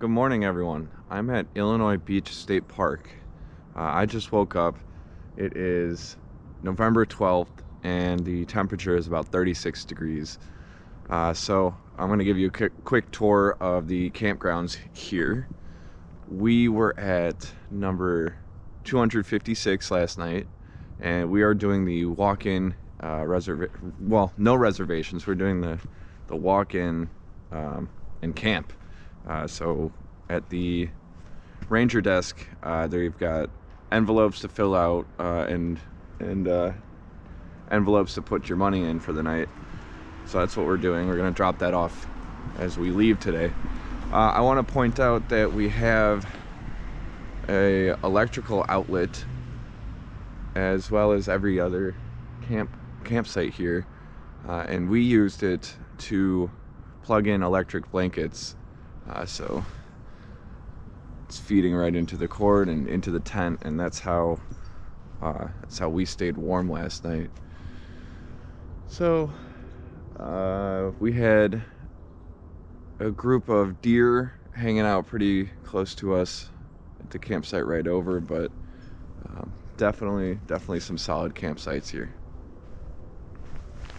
Good morning, everyone. I'm at Illinois Beach State Park. Uh, I just woke up. It is November 12th, and the temperature is about 36 degrees. Uh, so I'm going to give you a quick, tour of the campgrounds here. We were at number 256 last night, and we are doing the walk-in uh, reserv. Well, no reservations. We're doing the the walk-in um, and camp. Uh, so at the ranger desk, uh, they've got envelopes to fill out uh, and and uh, envelopes to put your money in for the night. So that's what we're doing. We're gonna drop that off as we leave today. Uh, I want to point out that we have a electrical outlet as well as every other camp campsite here uh, and we used it to plug in electric blankets uh, so it's feeding right into the cord and into the tent and that's how uh, that's how we stayed warm last night. So uh, we had a group of deer hanging out pretty close to us at the campsite right over but um, definitely definitely some solid campsites here